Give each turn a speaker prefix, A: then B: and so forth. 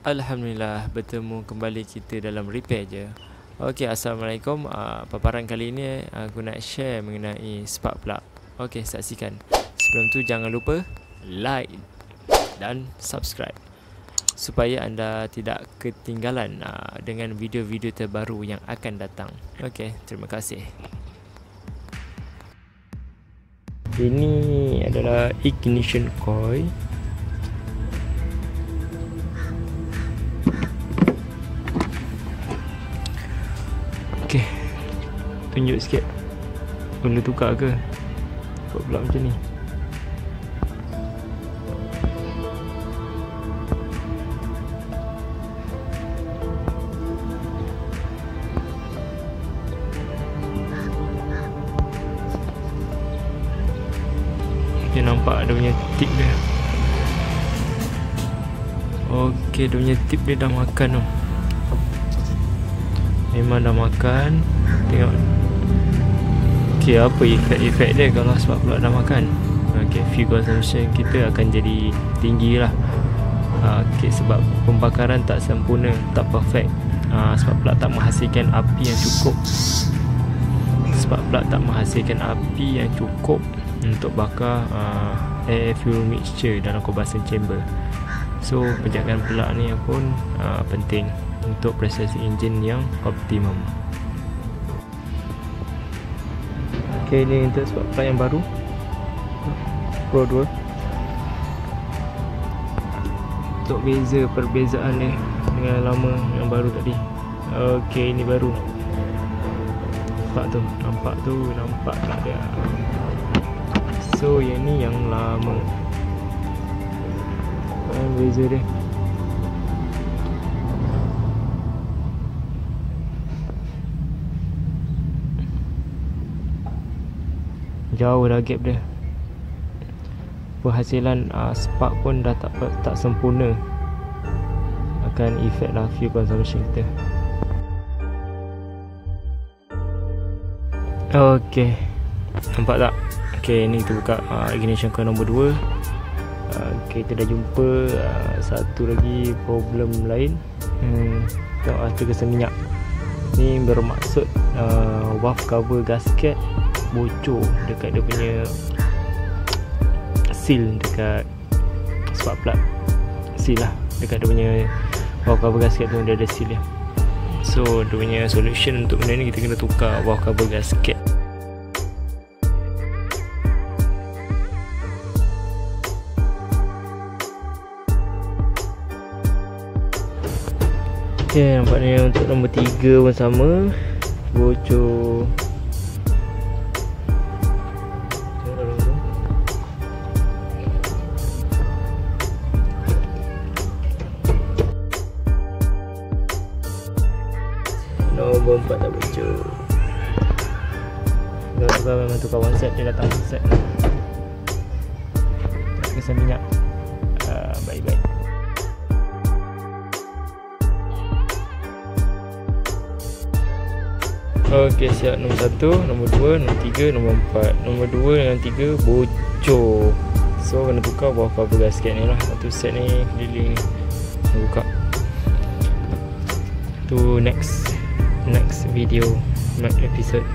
A: Alhamdulillah bertemu kembali kita dalam repair je. Okey, Assalamualaikum. Uh, Paparan kali ini aku nak share mengenai spark plug. Okey, saksikan. Sebelum tu jangan lupa like dan subscribe Supaya anda tidak ketinggalan uh, dengan video-video terbaru yang akan datang. Okey, terima kasih. Ini adalah ignition coil Okey. Tunjuk sikit. Boleh tukar ke? Kau pula macam ni. Dia nampak ada punya tip dia. Okey, dia punya tip dia dah makan tu. Memang dah makan. Tengok. Okay apa efek-efek dia Kalau sebab pula dah makan? Okay fuel consumption kita akan jadi tinggi lah. Okay sebab pembakaran tak sempurna Tak perfect. Uh, Sebab pula tak menghasilkan api yang cukup. Sebab pula tak menghasilkan api yang cukup Untuk bakar uh, air fuel mixture dalam combustion chamber So penjagaan pelak ni pun uh, penting untuk proses enjin yang optimum. Okey ini untuk sebab plug yang baru. Pro 2 Untuk beza perbezaan ni dengan lama yang baru tadi. Okey ini baru. Nampak tu, nampak tu, nampak tak dia So yang ni yang lama Beza dia. Jauh dah gap dia. Penghasilan uh, spark pun dah tak tak sempurna. Akan efek lah fuel consumption kita. Ok nampak tak? Ok ni kita buka uh, ignition coil nombor 2 ok kita dah jumpa uh, satu lagi problem lain. Hmm, lah terkesan minyak. Ni bermaksud uh, valve cover gasket bocor dekat dia punya seal dekat spark plug. Seal lah dekat dia punya valve cover gasket tu dia ada seal dia. So dia punya solution untuk benda ni kita kena tukar valve cover gasket Okay, nampaknya untuk nombor 3 pun sama. Bocor. Nombor 4 dah bocor. Kalau tukar memang tukar one set Dia datang one set. Tak kesan minyak Okey siap. Nombor 1 Nombor 2 Nombor 3 Nombor 4 Nombor 2 dengan 3 Bocor. So kena tukar bawah cover gasket ni lah. Satu set ni Keliling. Ni Buka. To next next video next episode